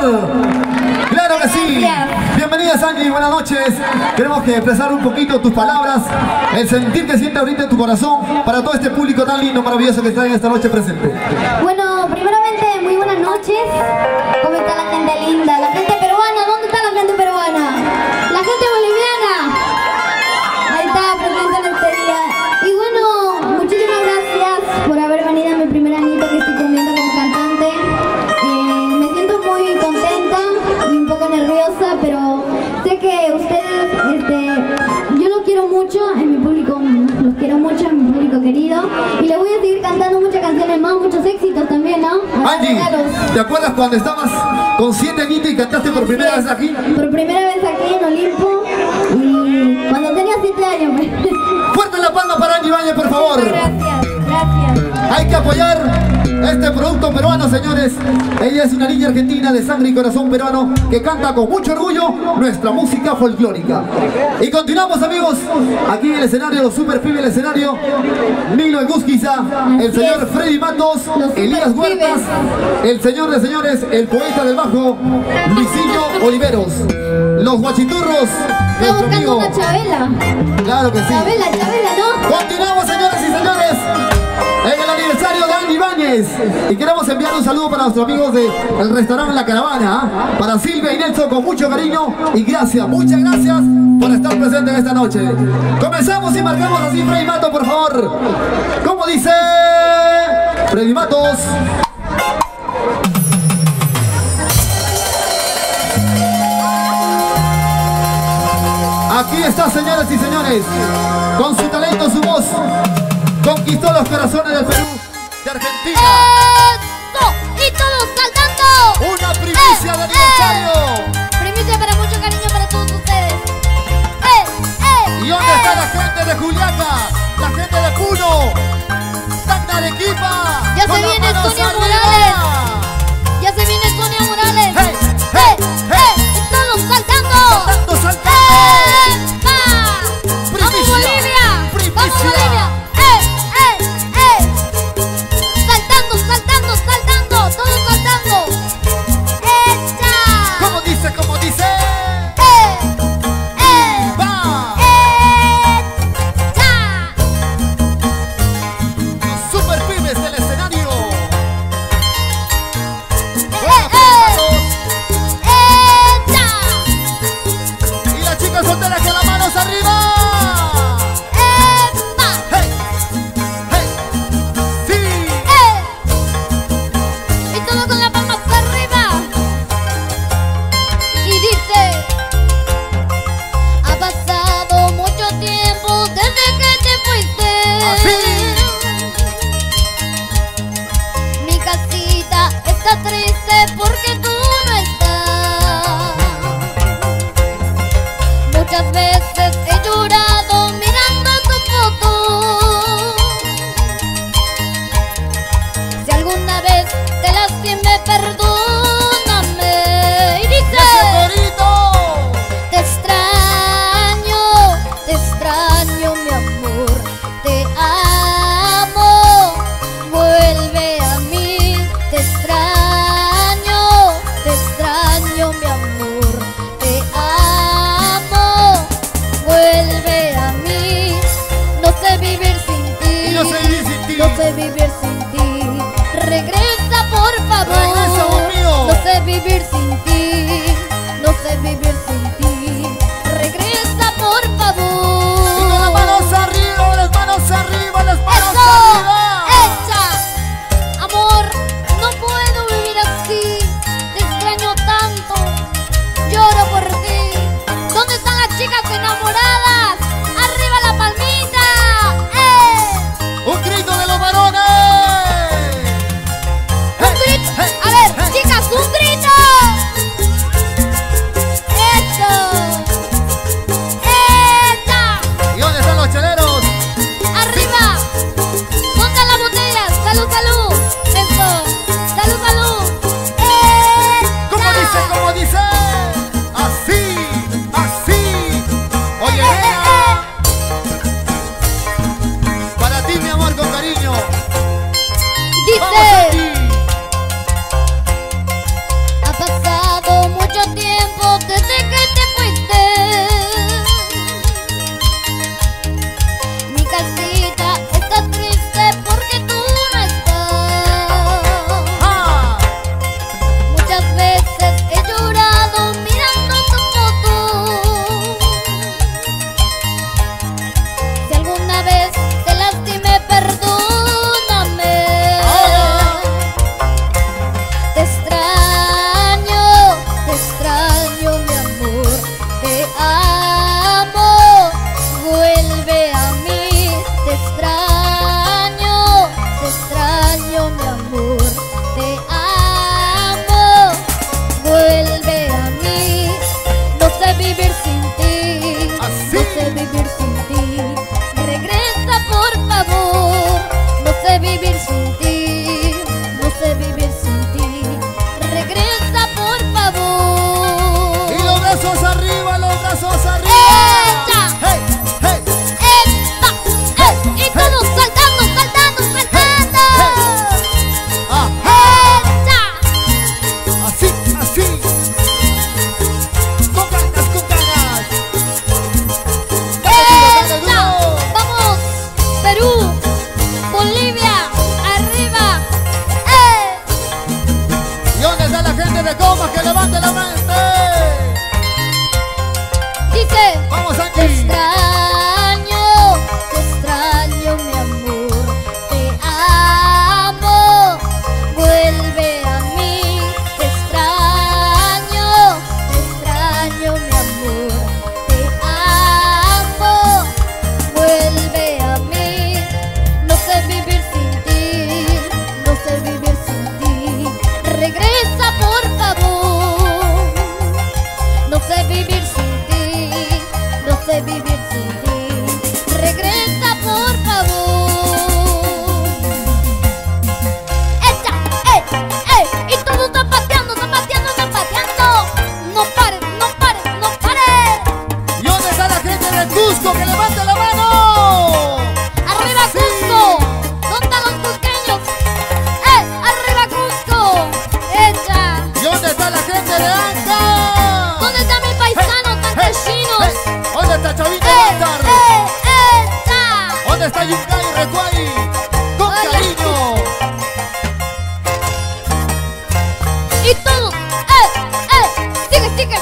Claro que sí. Bienvenida Sandy, buenas noches. Queremos que expresar un poquito tus palabras, el sentir que siente ahorita en tu corazón para todo este público tan lindo, maravilloso que está en esta noche presente. Bueno, primeramente, ¿te acuerdas cuando estabas con siete añitos y cantaste por primera vez aquí? Por primera vez aquí en Olimpo y cuando tenía 7 años. pues. Fuerte la palma para Angie Valle, por favor. Gracias, gracias. Hay que apoyar este producto peruano, señores. Ella es una niña argentina de sangre y corazón peruano que canta con mucho orgullo nuestra música folclórica. Y continuamos, amigos, aquí en el escenario, los super del escenario. Milo Egusquiza, el señor. Freddy Matos, Elías Huertas, el señor de señores, el poeta del bajo, Luisillo Oliveros. Los guachiturros, nuestro amigo. una chabela. Claro que sí. Chabela, chabela, ¿no? De. Y queremos enviar un saludo para nuestros amigos del restaurante La Caravana, ¿ah? para Silvia y Nelson con mucho cariño y gracias, muchas gracias por estar presentes esta noche. Comenzamos y marcamos así, Freddy Matos, por favor. ¿Cómo dice? Freddy Matos. Aquí está, señoras y señores, con su talento, su voz, conquistó los corazones del Perú, de Argentina. ¡Eso! ¡Y todos saltando! Una primicia de aniversario. Primicia para mucho cariño para todos ustedes. ¡Eh! ¡Eh! ¿Y dónde está la gente de Juliaca? La gente de Puno. Tacna Arequipa. Ya se viene manos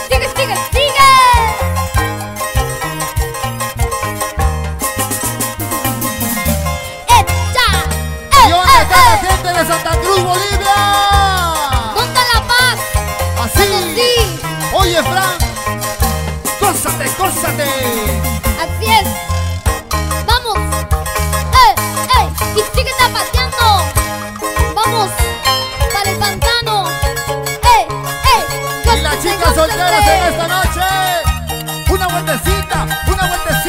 ¡Sigue, sigue, sigue! ¡Echa! ¡Eh, ¿Y dónde eh, está la eh! gente de Santa Cruz, Bolivia? ¿Dónde la paz? Así. Sí. Oye, Fran. Cósate, cósate. Así es. Vamos. ¡Eh! ¡Eh! Y sigue zapateando. Vamos. Para el pantano chicas solteras en esta noche. Una vueltecita, una vueltecita.